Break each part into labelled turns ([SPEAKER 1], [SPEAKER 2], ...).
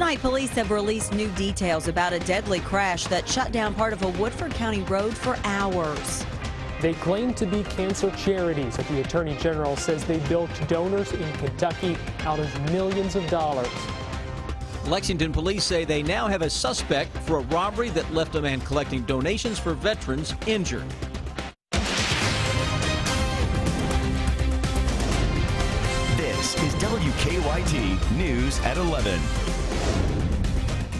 [SPEAKER 1] Tonight, police have released new details about a deadly crash that shut down part of a Woodford County road for hours.
[SPEAKER 2] They claim to be cancer charities, but the Attorney General says they bilked donors in Kentucky out of millions of dollars.
[SPEAKER 3] Lexington police say they now have a suspect for a robbery that left a man collecting donations for veterans injured.
[SPEAKER 4] This is WKYT News at 11.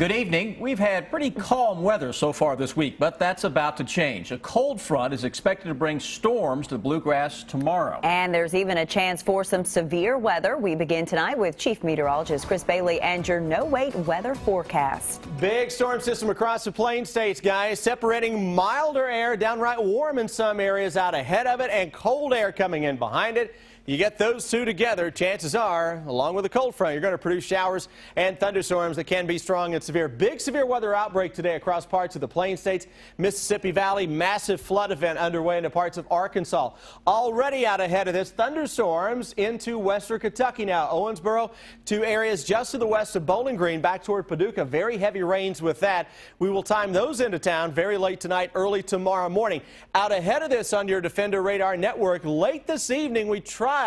[SPEAKER 3] Good evening. We've had pretty calm weather so far this week, but that's about to change. A cold front is expected to bring storms to the bluegrass tomorrow.
[SPEAKER 5] And there's even a chance for some severe weather. We begin tonight with Chief Meteorologist Chris Bailey and your no wait weather forecast.
[SPEAKER 6] Big storm system across the plain states, guys, separating milder air, downright warm in some areas out ahead of it, and cold air coming in behind it. You get those two together, chances are, along with a cold front, you're going to produce showers and thunderstorms that can be strong and severe. Big severe weather outbreak today across parts of the Plain States, Mississippi Valley, massive flood event underway into parts of Arkansas. Already out ahead of this, thunderstorms into western Kentucky now. Owensboro to areas just to the west of Bowling Green, back toward Paducah. Very heavy rains with that. We will time those into town very late tonight, early tomorrow morning. Out ahead of this on your Defender Radar Network, late this evening, we try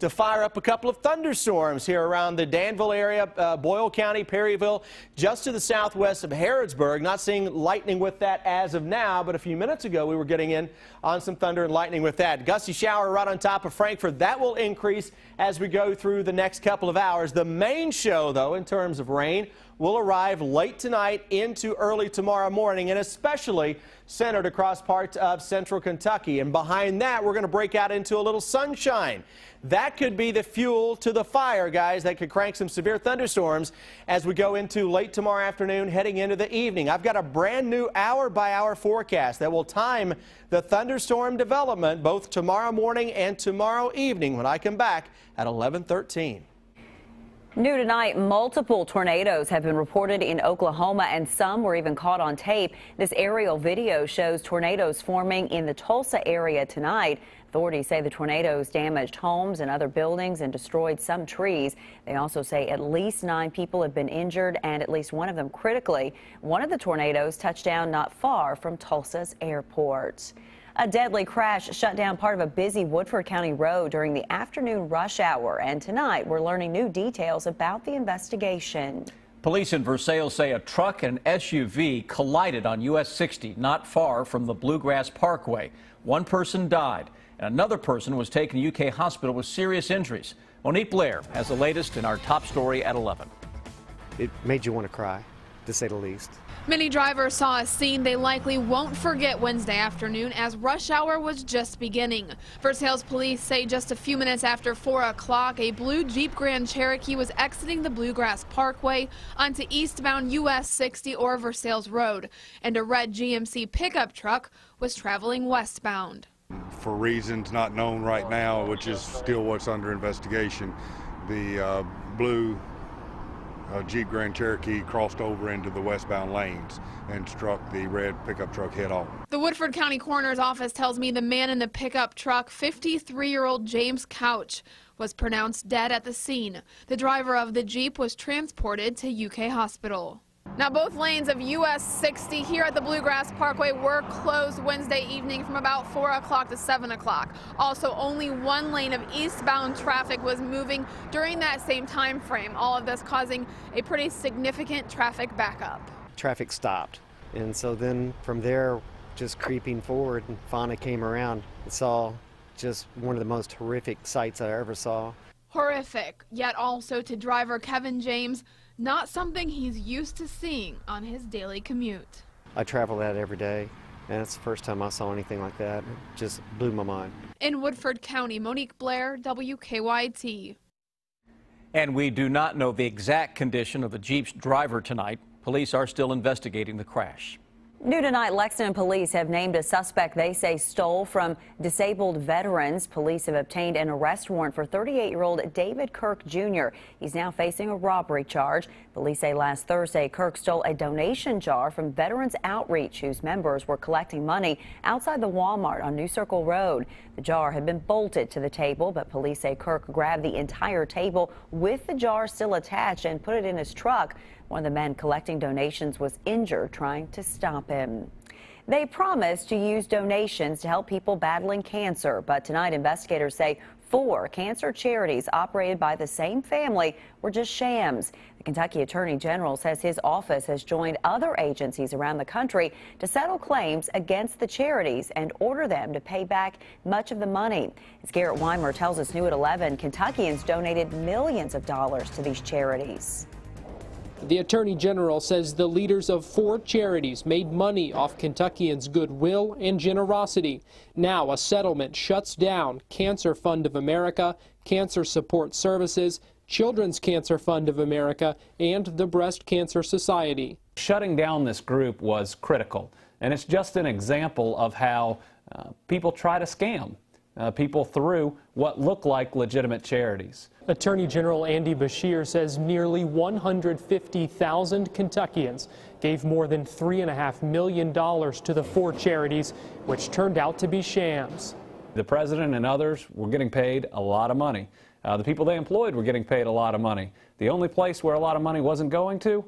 [SPEAKER 6] to fire up a couple of thunderstorms here around the Danville area, uh, Boyle County, Perryville, just to the southwest of Harrodsburg. Not seeing lightning with that as of now, but a few minutes ago we were getting in on some thunder and lightning with that. Gusty shower right on top of Frankfort. That will increase as we go through the next couple of hours. The main show, though, in terms of rain, will arrive late tonight into early tomorrow morning, and especially centered across parts of central Kentucky. And behind that, we're going to break out into a little sunshine. That could be the fuel to the fire, guys. That could crank some severe thunderstorms as we go into late tomorrow afternoon, heading into the evening. I've got a brand new hour by hour forecast that will time the thunderstorm development both tomorrow morning and tomorrow evening when I come back at 1113.
[SPEAKER 5] New tonight, multiple tornadoes have been reported in Oklahoma and some were even caught on tape. This aerial video shows tornadoes forming in the Tulsa area tonight. Authorities say the tornadoes damaged homes and other buildings and destroyed some trees. They also say at least nine people have been injured and at least one of them critically. One of the tornadoes touched down not far from Tulsa's airport. A deadly crash shut down part of a busy Woodford County road during the afternoon rush hour. And tonight, we're learning new details about the investigation.
[SPEAKER 3] Police in Versailles say a truck and SUV collided on US 60 not far from the Bluegrass Parkway. One person died, and another person was taken to UK hospital with serious injuries. Monique Blair has the latest in our top story at 11.
[SPEAKER 7] It made you want to cry, to say the least.
[SPEAKER 8] Many drivers saw a scene they likely won't forget Wednesday afternoon as rush hour was just beginning. Versailles police say just a few minutes after 4 o'clock, a blue Jeep Grand Cherokee was exiting the Bluegrass Parkway onto eastbound US 60 or Versailles Road, and a red GMC pickup truck was traveling westbound.
[SPEAKER 9] For reasons not known right now, which is still what's under investigation, the uh, blue uh, Jeep Grand Cherokee crossed over into the westbound lanes and struck the red pickup truck head on.
[SPEAKER 8] The Woodford County Coroner's Office tells me the man in the pickup truck, 53-year-old James Couch, was pronounced dead at the scene. The driver of the Jeep was transported to UK Hospital. Now, both lanes of US 60 here at the Bluegrass Parkway were closed Wednesday evening from about 4 o'clock to 7 o'clock. Also, only one lane of eastbound traffic was moving during that same time frame. All of this causing a pretty significant traffic backup.
[SPEAKER 7] Traffic stopped. And so then from there, just creeping forward, Fauna came around and saw just one of the most horrific sights I ever saw.
[SPEAKER 8] Horrific, yet also to driver Kevin James, not something he's used to seeing on his daily commute.
[SPEAKER 7] I travel that every day, and it's the first time I saw anything like that. It just blew my mind.
[SPEAKER 8] In Woodford County, Monique Blair, WKYT.
[SPEAKER 3] And we do not know the exact condition of the Jeep's driver tonight. Police are still investigating the crash.
[SPEAKER 5] New tonight, Lexington police have named a suspect they say stole from disabled veterans. Police have obtained an arrest warrant for 38-year-old David Kirk Jr. He's now facing a robbery charge. Police say last Thursday, Kirk stole a donation jar from Veterans Outreach, whose members were collecting money outside the Walmart on New Circle Road. The jar had been bolted to the table, but police say Kirk grabbed the entire table with the jar still attached and put it in his truck. One of the men collecting donations was injured trying to stop him. They promised to use donations to help people battling cancer, but tonight investigators say four cancer charities operated by the same family were just shams. The Kentucky Attorney General says his office has joined other agencies around the country to settle claims against the charities and order them to pay back much of the money. As Garrett Wymer tells us new at 11, Kentuckians donated millions of dollars to these charities.
[SPEAKER 2] The Attorney General says the leaders of four charities made money off Kentuckians' goodwill and generosity. Now a settlement shuts down Cancer Fund of America, Cancer Support Services, Children's Cancer Fund of America, and the Breast Cancer Society.
[SPEAKER 10] Shutting down this group was critical, and it's just an example of how uh, people try to scam uh, people through what look like legitimate charities.
[SPEAKER 2] Attorney General Andy Beshear says nearly 150,000 Kentuckians gave more than $3.5 million to the four charities, which turned out to be shams.
[SPEAKER 10] The president and others were getting paid a lot of money. Uh, the people they employed were getting paid a lot of money. The only place where a lot of money wasn't going to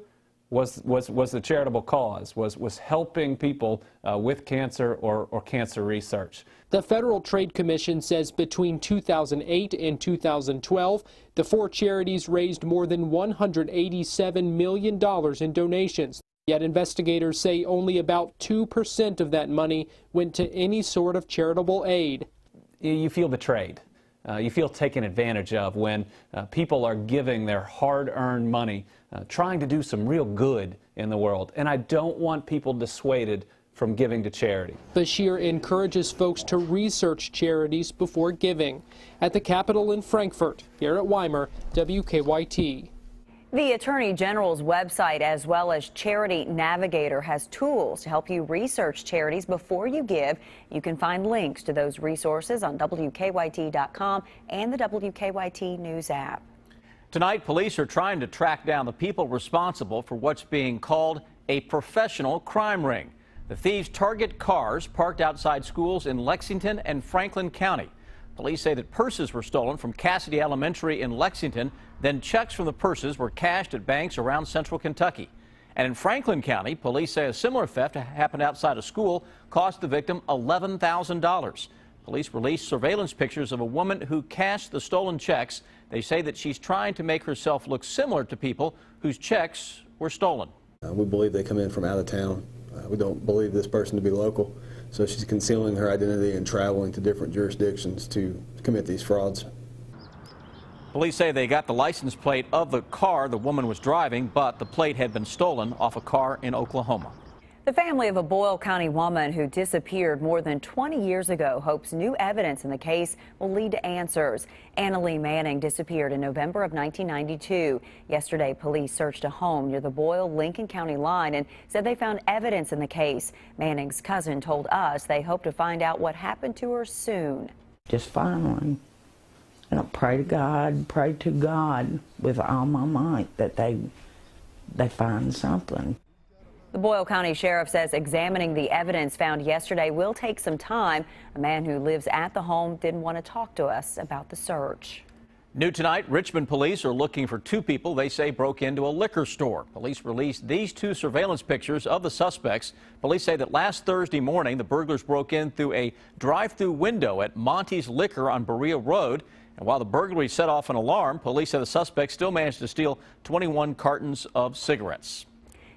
[SPEAKER 10] was, was, was the charitable cause, was, was helping people uh, with cancer or, or cancer research.
[SPEAKER 2] The Federal Trade Commission says between 2008 and 2012, the four charities raised more than $187 million in donations. Yet investigators say only about 2% of that money went to any sort of charitable aid.
[SPEAKER 10] You feel betrayed. Uh, you feel taken advantage of when uh, people are giving their hard earned money, uh, trying to do some real good in the world. And I don't want people dissuaded from giving to charity.
[SPEAKER 2] Beshear encourages folks to research charities before giving. At the Capitol in Frankfort, Garrett Wymer, WKYT.
[SPEAKER 5] The Attorney General's website, as well as Charity Navigator, has tools to help you research charities before you give. You can find links to those resources on WKYT.com and the WKYT News app.
[SPEAKER 3] Tonight, police are trying to track down the people responsible for what's being called a professional crime ring. The thieves target cars parked outside schools in Lexington and Franklin County. Police say that purses were stolen from Cassidy Elementary in Lexington, then checks from the purses were cashed at banks around central Kentucky. And in Franklin County, police say a similar theft happened outside a school, cost the victim $11,000. Police released surveillance pictures of a woman who cashed the stolen checks. They say that she's trying to make herself look similar to people whose checks were stolen.
[SPEAKER 11] Uh, we believe they come in from out of town. Uh, we don't believe this person to be local. So she's concealing her identity and traveling to different jurisdictions to commit these frauds.
[SPEAKER 3] Police say they got the license plate of the car the woman was driving, but the plate had been stolen off a car in Oklahoma.
[SPEAKER 5] The family of a Boyle County woman who disappeared more than 20 years ago hopes new evidence in the case will lead to answers. Annalee Manning disappeared in November of 1992. Yesterday, police searched a home near the Boyle-Lincoln County line and said they found evidence in the case. Manning's cousin told us they hope to find out what happened to her soon.
[SPEAKER 12] Just finally. And I pray to God, pray to God with all my might that they they find something.
[SPEAKER 5] The Boyle County Sheriff says examining the evidence found yesterday will take some time. A man who lives at the home didn't want to talk to us about the search.
[SPEAKER 3] New tonight, Richmond police are looking for two people they say broke into a liquor store. Police released these two surveillance pictures of the suspects. Police say that last Thursday morning, the burglars broke in through a drive-through window at Monty's Liquor on Berea Road. And while the burglary set off an alarm, police say the suspects still managed to steal 21 cartons of cigarettes.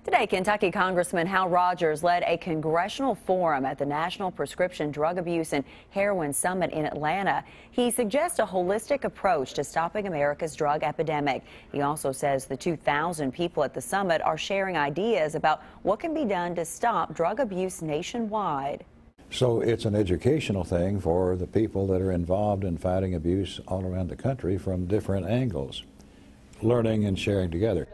[SPEAKER 5] Today, Kentucky Congressman Hal Rogers led a congressional forum at the National Prescription Drug Abuse and Heroin Summit in Atlanta. He suggests a holistic approach to stopping America's drug epidemic. He also says the 2,000 people at the summit are sharing ideas about what can be done to stop drug abuse nationwide.
[SPEAKER 13] So it's an educational thing for the people that are involved in fighting abuse all around the country from different angles, learning and sharing together.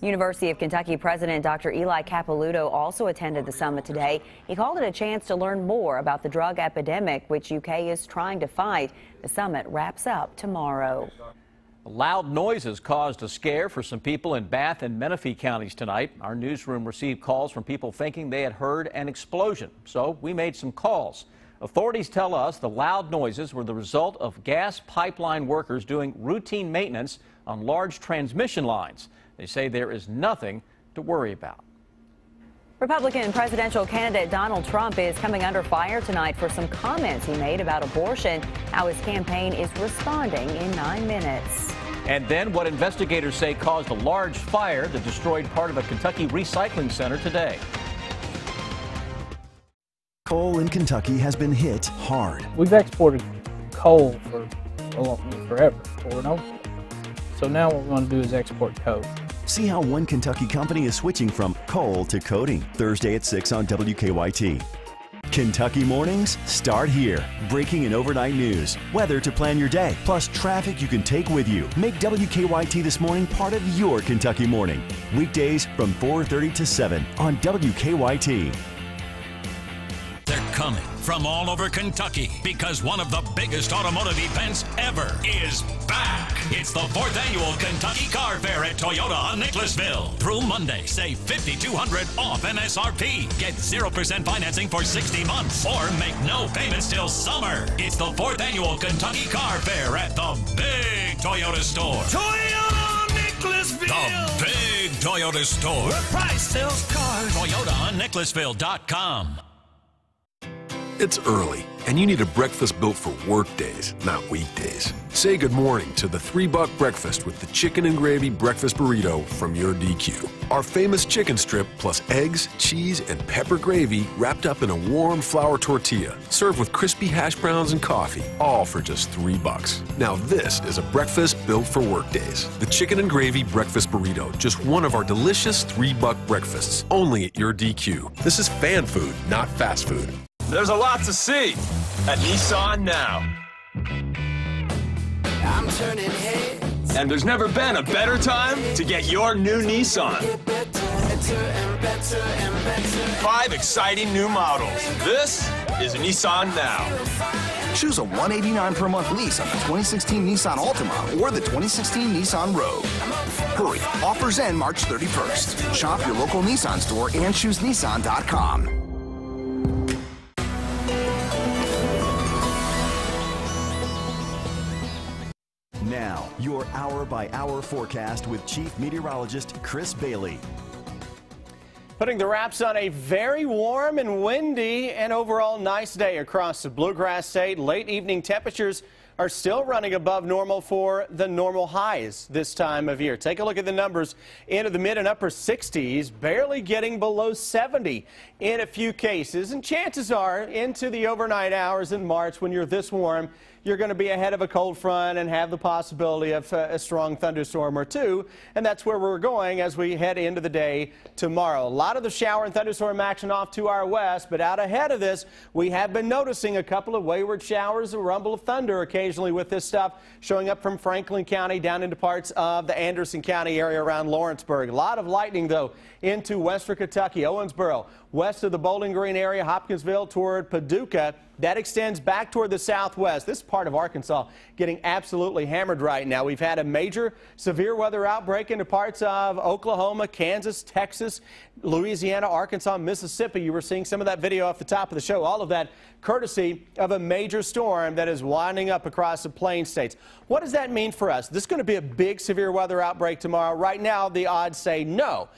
[SPEAKER 5] University of Kentucky President Dr. Eli Capilouto also attended the summit today. He called it a chance to learn more about the drug epidemic, which UK is trying to fight. The summit wraps up tomorrow.
[SPEAKER 3] Loud noises caused a scare for some people in Bath and Menifee counties tonight. Our newsroom received calls from people thinking they had heard an explosion, so we made some calls. Authorities tell us the loud noises were the result of gas pipeline workers doing routine maintenance on large transmission lines. They say there is nothing to worry about.
[SPEAKER 5] Republican presidential candidate Donald Trump is coming under fire tonight for some comments he made about abortion, how his campaign is responding in nine minutes.
[SPEAKER 3] And then what investigators say caused a large fire that destroyed part of a Kentucky recycling center today.
[SPEAKER 4] Coal in Kentucky has been hit hard.
[SPEAKER 14] We've exported coal for a long, forever, for an So now what we want to do is export coke.
[SPEAKER 4] See how one Kentucky company is switching from coal to coating. Thursday at 6 on WKYT. Kentucky mornings start here. Breaking and overnight news, weather to plan your day, plus traffic you can take with you. Make WKYT this morning part of your Kentucky morning. Weekdays from 4:30 to 7 on WKYT.
[SPEAKER 15] They're coming from all over Kentucky because one of the biggest automotive events ever is back. It's the fourth annual Kentucky Car Fair at Toyota on Nicholasville. Through Monday, save 5200 off MSRP. Get 0% financing for 60 months or make no payments till summer. It's the fourth annual Kentucky Car Fair at the big Toyota store.
[SPEAKER 16] Toyota Nicholasville.
[SPEAKER 15] The big Toyota store.
[SPEAKER 16] Where price sells cars.
[SPEAKER 15] Toyota on Nicholasville.com.
[SPEAKER 17] It's early, and you need a breakfast built for work days, not weekdays. Say good morning to the three buck breakfast with the chicken and gravy breakfast burrito from your DQ. Our famous chicken strip plus eggs, cheese, and pepper gravy wrapped up in a warm flour tortilla, served with crispy hash browns and coffee, all for just three bucks. Now, this is a breakfast built for work days. The chicken and gravy breakfast burrito, just one of our delicious three buck breakfasts, only at your DQ. This is fan food, not fast food.
[SPEAKER 18] There's a lot to see at Nissan now.
[SPEAKER 16] I'm turning heads.
[SPEAKER 18] And there's never been a better time to get your new Nissan. Five exciting new models. This is Nissan Now.
[SPEAKER 19] Choose a 189 per month lease on the 2016 Nissan Altima or the 2016 Nissan Rogue. Hurry, offers end March 31st. Shop your local Nissan store and choose
[SPEAKER 4] your hour by hour forecast with Chief Meteorologist Chris Bailey.
[SPEAKER 6] Putting the wraps on a very warm and windy and overall nice day across the Bluegrass State. Late evening temperatures are still running above normal for the normal highs this time of year. Take a look at the numbers into the mid and upper 60s, barely getting below 70 in a few cases. And chances are into the overnight hours in March when you're this warm, you're going to be ahead of a cold front and have the possibility of a strong thunderstorm or two. And that's where we're going as we head into the day tomorrow. A lot of the shower and thunderstorm action off to our west, but out ahead of this, we have been noticing a couple of wayward showers, a rumble of thunder occasionally with this stuff showing up from Franklin County down into parts of the Anderson County area around Lawrenceburg. A lot of lightning, though, into western Kentucky, Owensboro, west of the Bowling Green area, Hopkinsville toward Paducah. That extends back toward the southwest. This part of Arkansas getting absolutely hammered right now. We've had a major severe weather outbreak into parts of Oklahoma, Kansas, Texas, Louisiana, Arkansas, Mississippi. You were seeing some of that video off the top of the show. All of that courtesy of a major storm that is winding up across the plain states. What does that mean for us? This is going to be a big severe weather outbreak tomorrow. Right now, the odds say no.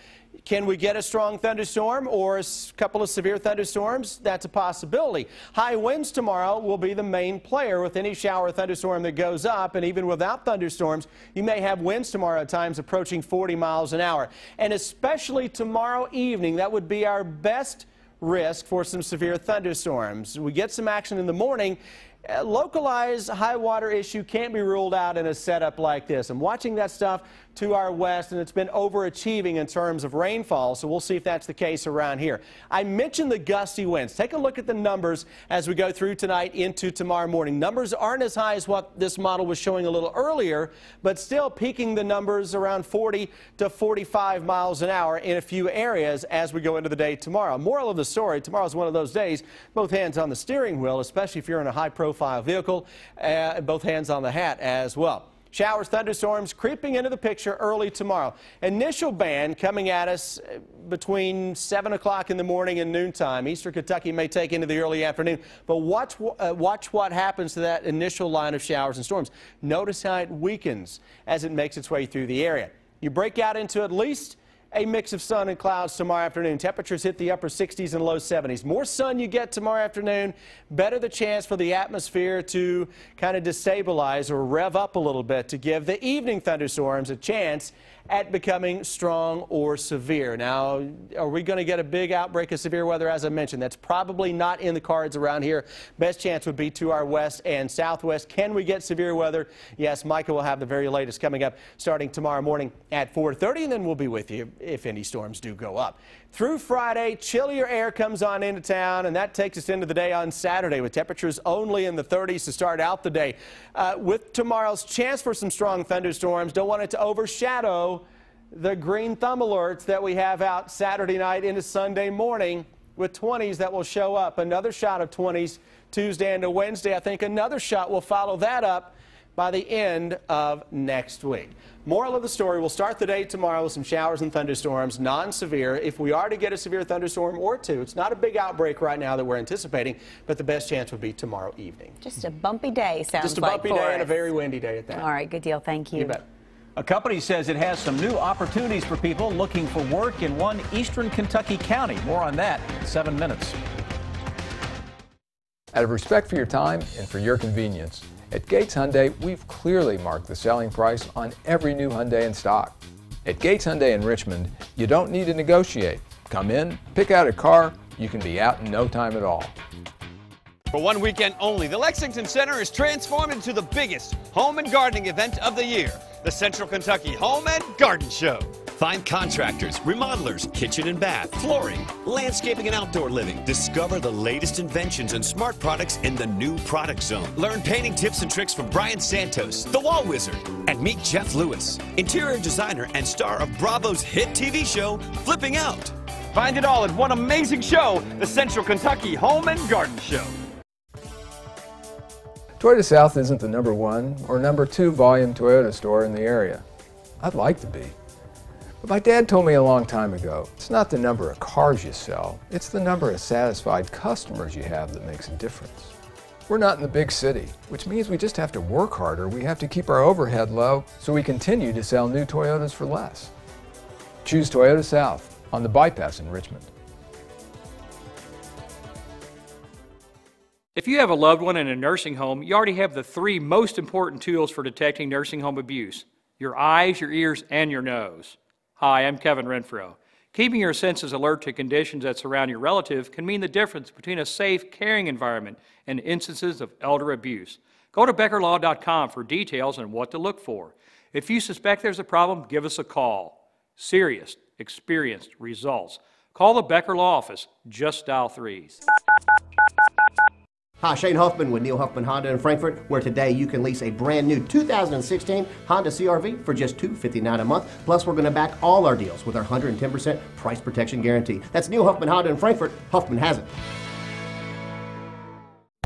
[SPEAKER 6] Can we get a strong thunderstorm or a couple of severe thunderstorms? That's a possibility. High winds tomorrow will be the main player with any shower thunderstorm that goes up. And even without thunderstorms, you may have winds tomorrow at times approaching 40 miles an hour. And especially tomorrow evening, that would be our best risk for some severe thunderstorms. We get some action in the morning a localized high water issue can't be ruled out in a setup like this. I'm watching that stuff to our west, and it's been overachieving in terms of rainfall, so we'll see if that's the case around here. I mentioned the gusty winds. Take a look at the numbers as we go through tonight into tomorrow morning. Numbers aren't as high as what this model was showing a little earlier, but still peaking the numbers around 40 to 45 miles an hour in a few areas as we go into the day tomorrow. Moral of the story, tomorrow is one of those days, both hands on the steering wheel, especially if you're in a high-profile vehicle, uh, both hands on the hat as well. Showers, thunderstorms creeping into the picture early tomorrow. Initial ban coming at us uh, between 7 o'clock in the morning and noontime. Eastern Kentucky may take into the early afternoon, but watch, uh, watch what happens to that initial line of showers and storms. Notice how it weakens as it makes its way through the area. You break out into at least a mix of sun and clouds tomorrow afternoon. Temperatures hit the upper 60s and low 70s. More sun you get tomorrow afternoon, better the chance for the atmosphere to kind of destabilize or rev up a little bit to give the evening thunderstorms a chance at becoming strong or severe. Now, are we going to get a big outbreak of severe weather? As I mentioned, that's probably not in the cards around here. Best chance would be to our west and southwest. Can we get severe weather? Yes, Micah will have the very latest coming up starting tomorrow morning at 4.30, and then we'll be with you if any storms do go up. Through Friday, chillier air comes on into town, and that takes us into the day on Saturday with temperatures only in the 30s to start out the day. Uh, with tomorrow's chance for some strong thunderstorms, don't want it to overshadow the green thumb alerts that we have out Saturday night into Sunday morning with 20s that will show up. Another shot of 20s Tuesday into Wednesday. I think another shot will follow that up by the end of next week. Moral of the story, we'll start the day tomorrow with some showers and thunderstorms, non-severe. If we are to get a severe thunderstorm or two, it's not a big outbreak right now that we're anticipating, but the best chance would be tomorrow evening.
[SPEAKER 5] Just a bumpy day, sounds like
[SPEAKER 6] Just a
[SPEAKER 5] like
[SPEAKER 6] bumpy
[SPEAKER 5] for
[SPEAKER 6] day and a very windy day at that.
[SPEAKER 5] All right, good deal. Thank you.
[SPEAKER 6] You bet.
[SPEAKER 3] A company says it has some new opportunities for people looking for work in one eastern Kentucky county. More on that in seven minutes.
[SPEAKER 20] Out of respect for your time and for your convenience, at Gates Hyundai, we've clearly marked the selling price on every new Hyundai in stock. At Gates Hyundai in Richmond, you don't need to negotiate. Come in, pick out a car, you can be out in no time at all.
[SPEAKER 21] For one weekend only, the Lexington Center is transformed into the biggest home and gardening event of the year, the Central Kentucky Home and Garden Show.
[SPEAKER 22] Find contractors, remodelers, kitchen and bath, flooring, landscaping and outdoor living. Discover the latest inventions and smart products in the new product zone. Learn painting tips and tricks from Brian Santos, the wall wizard, and meet Jeff Lewis, interior designer and star of Bravo's hit TV show, Flipping Out.
[SPEAKER 21] Find it all at one amazing show, the Central Kentucky Home and Garden Show.
[SPEAKER 20] Toyota South isn't the number one or number two volume Toyota store in the area. I'd like to be. My dad told me a long time ago, it's not the number of cars you sell, it's the number of satisfied customers you have that makes a difference. We're not in the big city, which means we just have to work harder. We have to keep our overhead low so we continue to sell new Toyotas for less. Choose Toyota South on the bypass in Richmond.
[SPEAKER 23] If you have a loved one in a nursing home, you already have the three most important tools for detecting nursing home abuse your eyes, your ears, and your nose. Hi, I'm Kevin Renfro. Keeping your senses alert to conditions that surround your relative can mean the difference between a safe, caring environment and instances of elder abuse. Go to BeckerLaw.com for details on what to look for. If you suspect there's a problem, give us a call. Serious, experienced results. Call the Becker Law Office. Just dial threes.
[SPEAKER 24] Hi, Shane Huffman with Neil Huffman Honda in Frankfort, where today you can lease a brand new 2016 Honda CRV for just 259 a month. Plus, we're going to back all our deals with our 110% price protection guarantee. That's Neil Huffman Honda in Frankfort. Huffman has it.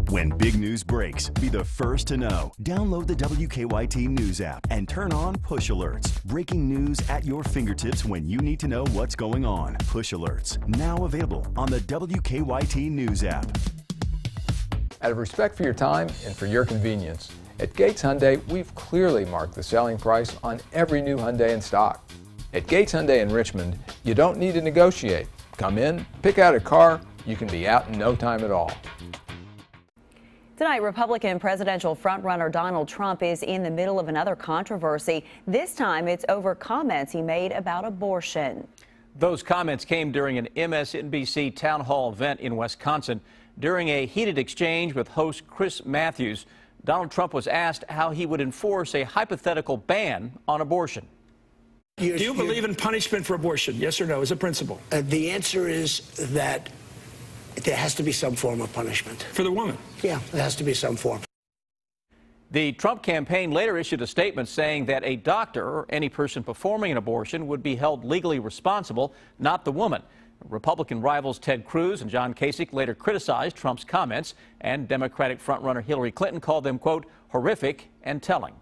[SPEAKER 4] When big news breaks, be the first to know. Download the WKYT News app and turn on push alerts. Breaking news at your fingertips when you need to know what's going on. Push alerts, now available on the WKYT News app.
[SPEAKER 20] Out of respect for your time and for your convenience, at Gates Hyundai, we've clearly marked the selling price on every new Hyundai in stock. At Gates Hyundai in Richmond, you don't need to negotiate. Come in, pick out a car, you can be out in no time at all.
[SPEAKER 5] Tonight, Republican presidential frontrunner Donald Trump is in the middle of another controversy. This time, it's over comments he made about abortion.
[SPEAKER 3] Those comments came during an MSNBC town hall event in Wisconsin. During a heated exchange with host Chris Matthews, Donald Trump was asked how he would enforce a hypothetical ban on abortion.
[SPEAKER 25] Do you believe in punishment for abortion? Yes or no, as a principle?
[SPEAKER 26] Uh, the answer is that there has to be some form of punishment.
[SPEAKER 25] For the woman?
[SPEAKER 26] Yeah, there has to be some form.
[SPEAKER 3] The Trump campaign later issued a statement saying that a doctor or any person performing an abortion would be held legally responsible, not the woman. Republican rivals Ted Cruz and John Kasich later criticized Trump's comments, and Democratic frontrunner Hillary Clinton called them, quote, horrific and telling.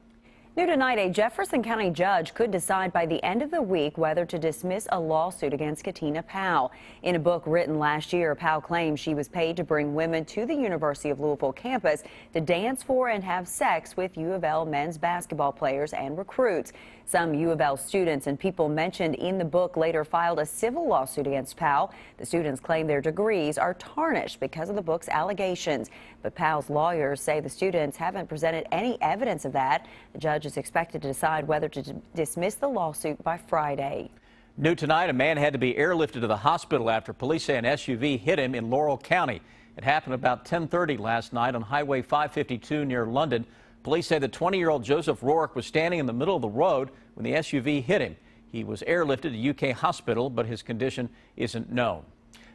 [SPEAKER 5] New tonight, a Jefferson County judge could decide by the end of the week whether to dismiss a lawsuit against Katina Powell. In a book written last year, Powell claims she was paid to bring women to the University of Louisville campus to dance for and have sex with U of L men's basketball players and recruits. Some U of L students and people mentioned in the book later filed a civil lawsuit against Powell. The students claim their degrees are tarnished because of the book's allegations. But Powell's lawyers say the students haven't presented any evidence of that. The judge is expected to decide whether to dismiss the lawsuit by Friday.
[SPEAKER 3] New tonight, a man had to be airlifted to the hospital after police say an SUV hit him in Laurel County. It happened about 1030 last night on Highway 552 near London. Police say the 20-year-old Joseph Rourke was standing in the middle of the road when the SUV hit him. He was airlifted to UK hospital, but his condition isn't known.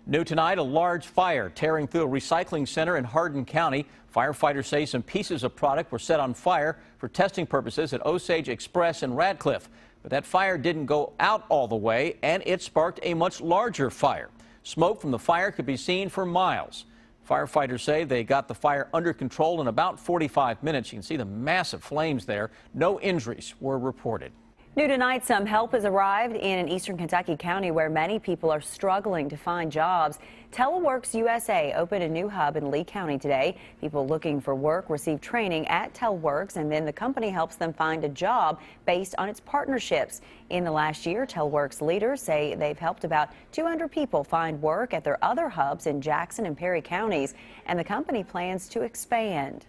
[SPEAKER 3] New tonight, a large fire tearing through a recycling center in Hardin County. Firefighters say some pieces of product were set on fire for testing purposes at Osage Express in Radcliff. But that fire didn't go out all the way, and it sparked a much larger fire. Smoke from the fire could be seen for miles. Firefighters say they got the fire under control in about 45 minutes. You can see the massive flames there. No injuries were reported.
[SPEAKER 5] New tonight, some help has arrived in an eastern Kentucky county where many people are struggling to find jobs. Teleworks USA opened a new hub in Lee County today. People looking for work receive training at Teleworks, and then the company helps them find a job based on its partnerships. In the last year, Teleworks leaders say they've helped about 200 people find work at their other hubs in Jackson and Perry counties, and the company plans to expand.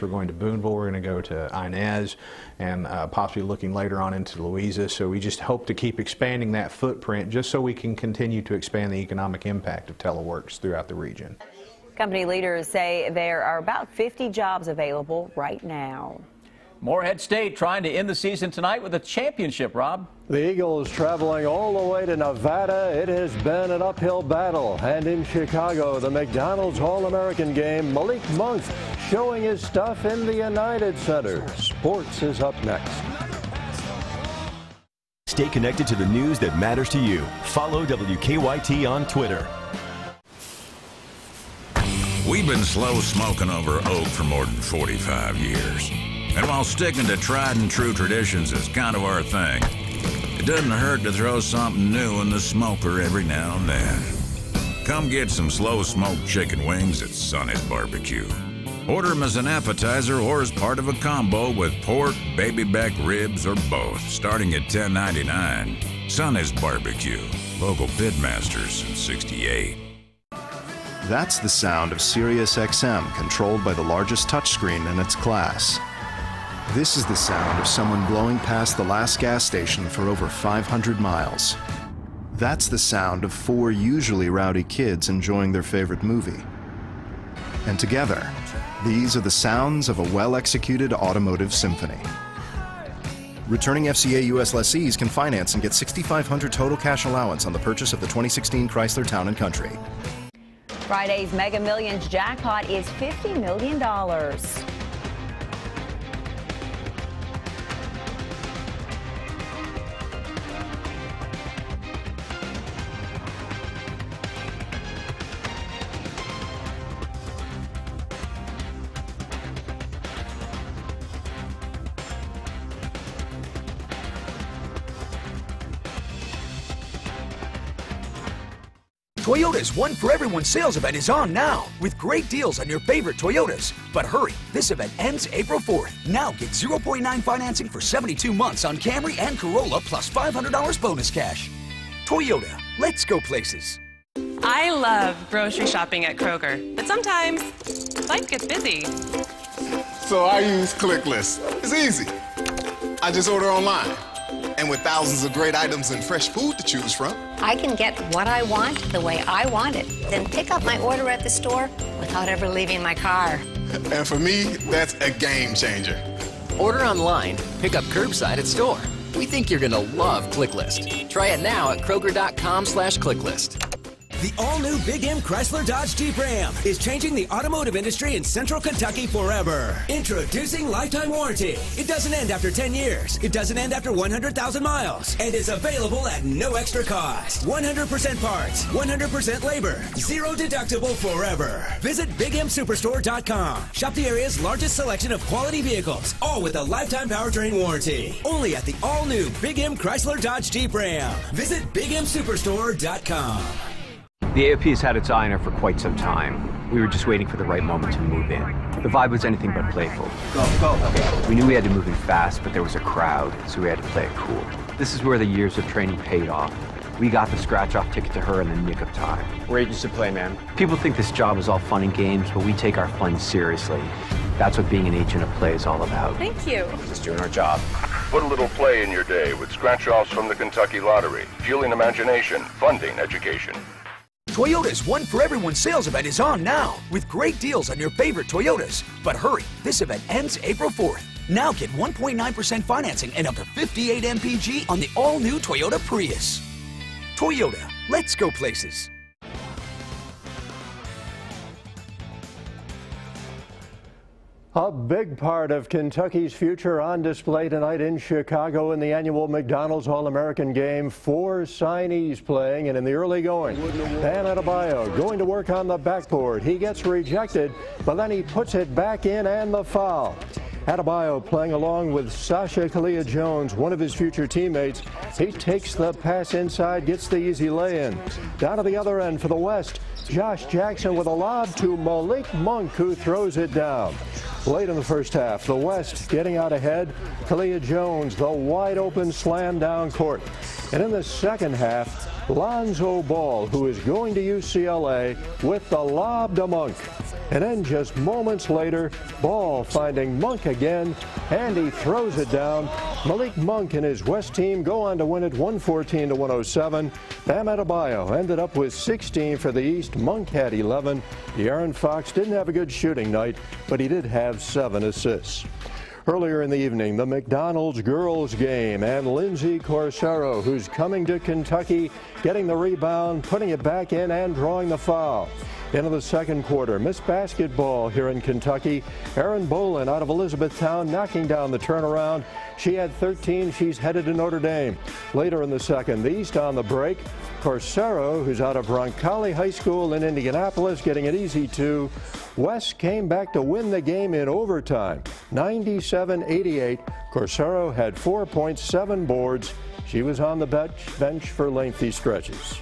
[SPEAKER 27] We're going to Booneville, we're going to go to Inez, and uh, possibly looking later on into Louisa. So we just hope to keep expanding that footprint just so we can continue to expand the economic impact of teleworks throughout the region.
[SPEAKER 5] Company leaders say there are about 50 jobs available right now.
[SPEAKER 3] Morehead State trying to end the season tonight with a championship, Rob.
[SPEAKER 28] The Eagles traveling all the way to Nevada. It has been an uphill battle. And in Chicago, the McDonald's All-American game, Malik Monk showing his stuff in the United Center. Sports is up next.
[SPEAKER 4] Stay connected to the news that matters to you. Follow WKYT on Twitter.
[SPEAKER 29] We've been slow smoking over oak for more than 45 years. And while sticking to tried and true traditions is kind of our thing, it doesn't hurt to throw something new in the smoker every now and then. Come get some slow smoked chicken wings at Sonny's Barbecue. Order them as an appetizer or as part of a combo with pork, baby back ribs, or both, starting at $10.99. Sonny's Barbecue, local pitmasters since 68.
[SPEAKER 30] That's the sound of Sirius XM, controlled by the largest touchscreen in its class. This is the sound of someone blowing past the last gas station for over 500 miles. That's the sound of four usually rowdy kids enjoying their favorite movie. And together, these are the sounds of a well-executed automotive symphony. Returning FCA US lessees can finance and get 6500 total cash allowance on the purchase of the 2016 Chrysler Town & Country.
[SPEAKER 5] Friday's Mega Millions jackpot is $50 million.
[SPEAKER 31] Toyota's One for Everyone sales event is on now with great deals on your favorite Toyotas. But hurry, this event ends April 4th. Now get 0.9 financing for 72 months on Camry and Corolla plus $500 bonus cash. Toyota, let's go places.
[SPEAKER 32] I love grocery shopping at Kroger, but sometimes life gets busy.
[SPEAKER 33] So I use ClickList. It's easy. I just order online. And with thousands of great items and fresh food to choose from,
[SPEAKER 34] I can get what I want the way I want it, then pick up my order at the store without ever leaving my car.
[SPEAKER 33] and for me, that's a game changer.
[SPEAKER 35] Order online, pick up curbside at store. We think you're gonna love ClickList. Try it now at Kroger.com slash ClickList.
[SPEAKER 36] The all-new Big M Chrysler Dodge Jeep Ram is changing the automotive industry in central Kentucky forever. Introducing lifetime warranty. It doesn't end after 10 years. It doesn't end after 100,000 miles. And is available at no extra cost. 100% parts, 100% labor, zero deductible forever. Visit BigMSuperstore.com. Shop the area's largest selection of quality vehicles, all with a lifetime powertrain warranty. Only at the all-new Big M Chrysler Dodge Jeep Ram. Visit BigMSuperstore.com.
[SPEAKER 37] The AFP has had its eye on her for quite some time.
[SPEAKER 38] We were just waiting for the right moment to move in. The vibe was anything but playful. Go, go. We knew we had to move in fast, but there was a crowd, so we had to play it cool. This is where the years of training paid off. We got the scratch-off ticket to her in the nick of time. We're agents to play, man. People think this job is all fun and games, but we take our fun seriously. That's what being an agent of play is all about.
[SPEAKER 32] Thank you.
[SPEAKER 38] Just doing our job.
[SPEAKER 39] Put a little play in your day with scratch-offs from the Kentucky Lottery. Fueling imagination, funding education.
[SPEAKER 31] Toyota's One for Everyone sales event is on now with great deals on your favorite Toyotas. But hurry, this event ends April 4th. Now get 1.9% financing and up to 58 MPG on the all-new Toyota Prius. Toyota, let's go places.
[SPEAKER 28] A big part of Kentucky's future on display tonight in Chicago in the annual McDonald's All-American Game. Four signees playing, and in the early going, Bam Adebayo going to work on the backboard. He gets rejected, but then he puts it back in and the foul. Adebayo playing along with Sacha Killeya-Jones, one of his future teammates. He takes the pass inside, gets the easy lay-in. Down to the other end for the West, Josh Jackson with a lob to Malik Monk, who throws it down. Late in the first half, the West getting out ahead. Killeya-Jones, the wide open slam down court. And in the second half, Lonzo Ball, who is going to UCLA with the lob to Monk. And then just moments later, Ball finding Monk again, and he throws it down. Malik Monk and his West team go on to win it 114 to 107. Bam Adebayo ended up with 16 for the East. Monk had 11. De'Aaron Fox didn't have a good shooting night, but he did have seven assists. Earlier in the evening, the McDonald's girls game and Lindsey Corsaro, who's coming to Kentucky, getting the rebound, putting it back in and drawing the foul. Into the second quarter, Miss Basketball here in Kentucky. Erin Boley out of Elizabethtown knocking down the turnaround. She had 13. She's headed to Notre Dame. Later in the second, the East on the break. Corsaro, who's out of Roncalli High School in Indianapolis, getting it easy too. West came back to win the game in overtime, 97-88. Corsaro had 4.7 boards. She was on the bench, bench for lengthy stretches.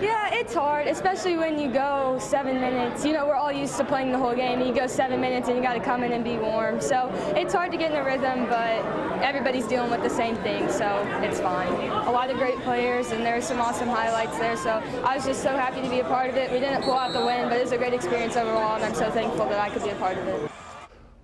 [SPEAKER 40] Yeah, it's hard, especially when you go seven minutes. You know, we're all used to playing the whole game. You go seven minutes and you got to come in and be warm. So it's hard to get in a rhythm, but everybody's dealing with the same thing, so it's fine. A lot of great players, and there's some awesome highlights there. So I was just so happy to be a part of it. We didn't pull out the win, but it was a great experience overall, and I'm so thankful that I could be a part of it.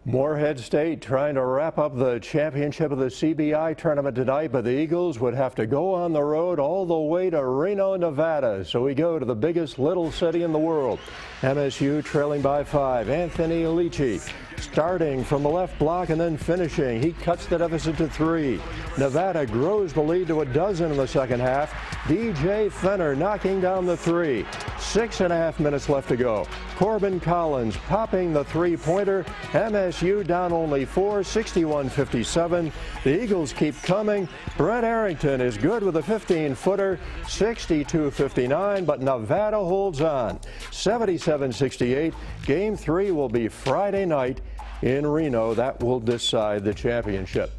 [SPEAKER 28] Morehead State trying to wrap up the championship of the CBI tournament tonight, but the Eagles would have to go on the road all the way to Reno, Nevada. So we go to the biggest little city in the world. MSU trailing by five. Anthony Elechi starting from the left block and then finishing. He cuts the deficit to three. Nevada grows the lead to a dozen in the second half. DJ Fenner knocking down the three. Six and a half minutes left to go. Corban Collins popping the three-pointer. MSU down only four, 61-57. The Eagles keep coming. Brett Arrington is good with a 15-footer, 62-59, but Nevada holds on. 77-68. Game three will be Friday night in Reno. That will decide the championship.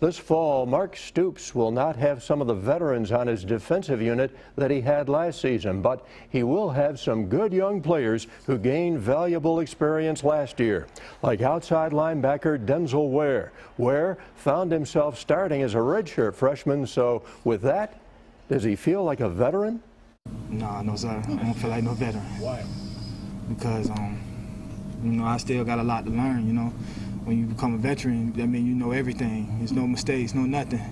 [SPEAKER 28] This fall, Mark Stoops will not have some of the veterans on his defensive unit that he had last season, but he will have some good young players who gained valuable experience last year, like outside linebacker Denzil Ware. Ware found himself starting as a redshirt freshman, so with that, does he feel like a veteran?
[SPEAKER 41] No, no, sir. I don't feel like no veteran. Why? Because, um, you know, I still got a lot to learn, you know when you become a veteran, that means you know everything. There's no mistakes, no nothing.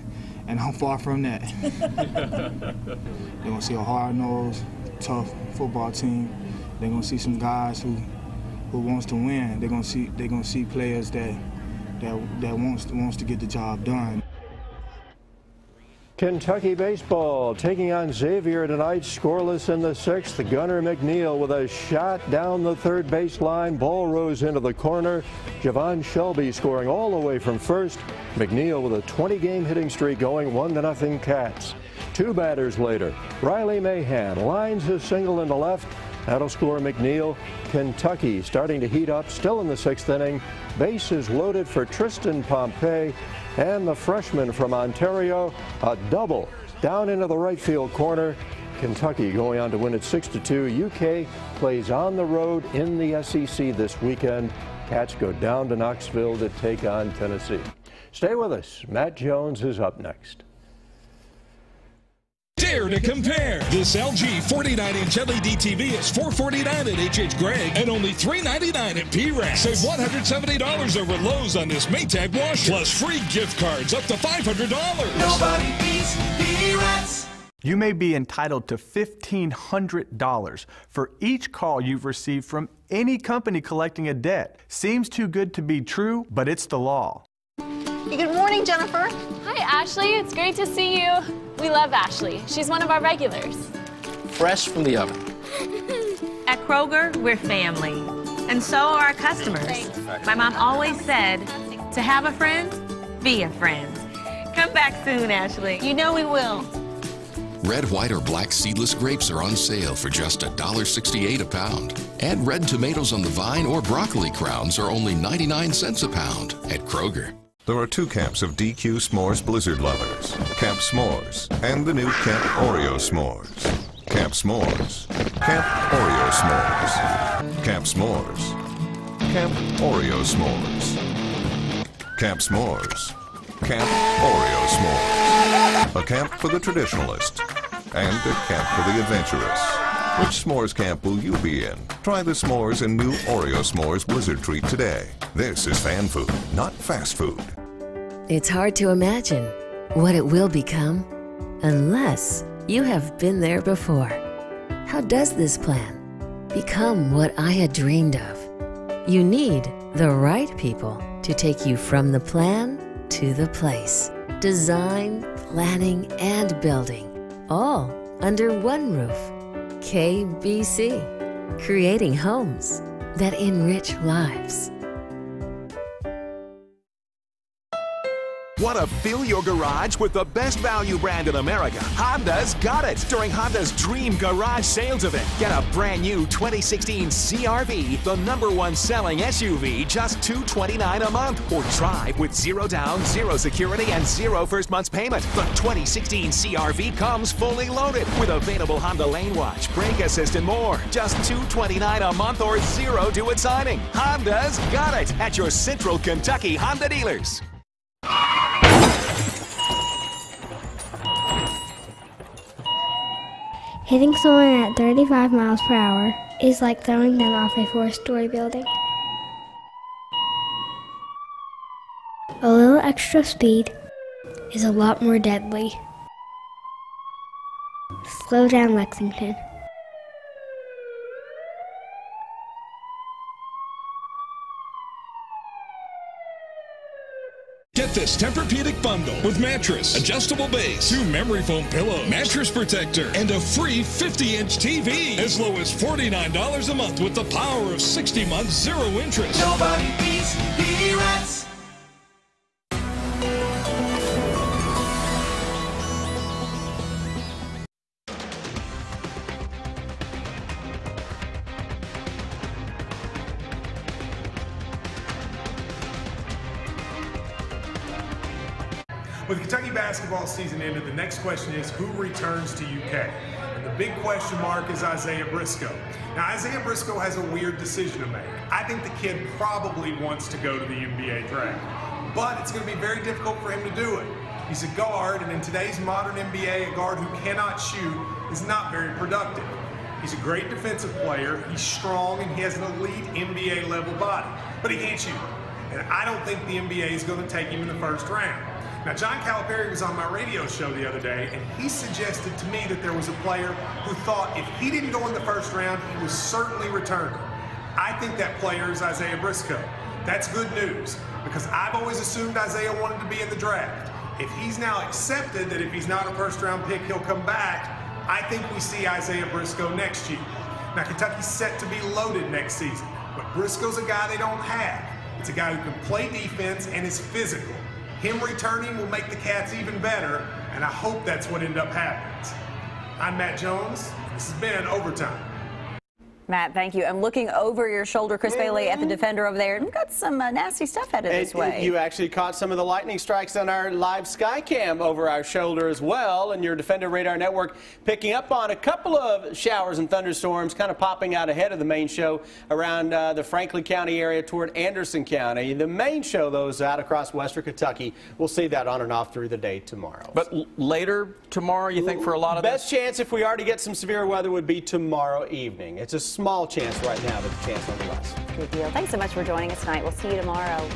[SPEAKER 41] And I'm far from that. They're gonna see a hard-nosed, tough football team. They're gonna see some guys who who wants to win. They're gonna see they're gonna see players that that that wants wants to get the job done.
[SPEAKER 28] Kentucky baseball taking on Xavier tonight, scoreless in the sixth. Gunner McNeil with a shot down the third baseline. Ball rose into the corner. Javon Shelby scoring all the way from first. McNeil with a 20-game hitting streak going one to nothing Cats. Two batters later, Riley Mahan lines his single into left. That'll score McNeil. Kentucky starting to heat up, still in the sixth inning. Bases loaded for Tristan Pompey and the freshman from Ontario, a double down into the right field corner. Kentucky going on to win it 6 2. UK plays on the road in the SEC this weekend. Cats go down to Knoxville to take on Tennessee. Stay with us. Matt Jones is up next.
[SPEAKER 42] Dare to compare. This LG 49-inch LED TV is 449 at H.H. Gregg and only 399 at P-Rex. Save $170 over Lowe's on this Maytag washer. Plus free gift cards up to $500.
[SPEAKER 43] Nobody beats P-Rex.
[SPEAKER 44] You may be entitled to $1,500 for each call you've received from any company collecting a debt. Seems too good to be true, but it's the law.
[SPEAKER 45] Good morning, Jennifer.
[SPEAKER 46] Hi, Ashley. It's great to see you. We love Ashley. She's one of our regulars.
[SPEAKER 47] Fresh from the oven.
[SPEAKER 48] At Kroger, we're family, and so are our customers.
[SPEAKER 46] Thanks.
[SPEAKER 48] My mom always said, to have a friend, be a friend. Come back soon, Ashley.
[SPEAKER 46] You know we will.
[SPEAKER 49] Red, white, or black seedless grapes are on sale for just $1.68 a pound. And red tomatoes on the vine or broccoli crowns are only 99 cents a pound at Kroger.
[SPEAKER 50] There are two camps of DQ S'mores Blizzard lovers Camp S'mores and the new Camp Oreo S'mores. Camp S'mores. Camp Oreo S'mores. Camp S'mores. Camp Oreo S'mores. Camp S'mores. Camp Oreo S'mores. A camp for the traditionalist and a camp for the adventurous. Which s'mores camp will you be in? Try the s'mores and new Oreo S'mores Blizzard treat today. This is fan food, not fast food.
[SPEAKER 51] It's hard to imagine what it will become unless you have been there before. How does this plan become what I had dreamed of? You need the right people to take you from the plan to the place. Design, planning, and building, all under one roof. KBC, creating homes that enrich lives.
[SPEAKER 37] Want to fill your garage with the best value brand in America? Honda's got it during Honda's Dream Garage Sales Event. Get a brand new 2016 CRV, the number one selling SUV, just 229 a month. Or drive with zero down, zero security, and zero first month's payment. The 2016 CRV comes fully loaded with available Honda Lane Watch, brake assist, and more. Just 229 a month or zero due at signing. Honda's got it at your Central Kentucky Honda dealers.
[SPEAKER 52] Hitting someone at 35 miles per hour is like throwing them off a four story building. A little extra speed is a lot more deadly. Slow down, Lexington.
[SPEAKER 42] This Tempur-Pedic bundle with mattress, adjustable base, two memory foam pillows, mattress protector, and a free 50-inch TV. As low as $49 a month with the power of 60 months, zero interest.
[SPEAKER 43] Nobody beats
[SPEAKER 53] the next question is who returns to UK? And the big question mark is Isaiah Briscoe. Now, Isaiah Briscoe has a weird decision to make. I think the kid probably wants to go to the NBA draft, but it's going to be very difficult for him to do it. He's a guard, and in today's modern NBA, a guard who cannot shoot is not very productive. He's a great defensive player, he's strong, and he has an elite NBA level body, but he can't shoot. And I don't think the NBA is going to take him in the first round. Now, John Calipari was on my radio show the other day, and he suggested to me that there was a player who thought if he didn't go in the first round, he was certainly returning. I think that player is Isaiah Briscoe. That's good news, because I've always assumed Isaiah wanted to be in the draft. If he's now accepted that if he's not a first round pick, he'll come back, I think we see Isaiah Briscoe next year. Now, Kentucky's set to be loaded next season, but Briscoe's a guy they don't have. It's a guy who can play defense and is physical. Him returning will make the Cats even better, and I hope that's what end up happens. I'm Matt Jones. This has been Overtime.
[SPEAKER 5] Matt, thank you. I'm looking over your shoulder, Chris Bailey, at the defender over there. We've got some uh, nasty stuff headed
[SPEAKER 6] And
[SPEAKER 5] this way.
[SPEAKER 6] You actually caught some of the lightning strikes on our live sky cam over our shoulder as well, and your Defender Radar Network picking up on a couple of showers and thunderstorms kind of popping out ahead of the main show around uh, the Franklin County area toward Anderson County. The main show, though, is out across western Kentucky. We'll see that on and off through the day tomorrow.
[SPEAKER 3] But l- later tomorrow, you think for a lot of the
[SPEAKER 6] Best chance if we are to get some severe weather would be tomorrow evening. It's a small chance right now, but a chance nonetheless.
[SPEAKER 5] Good deal. Thanks so much for joining us tonight. We'll see you tomorrow.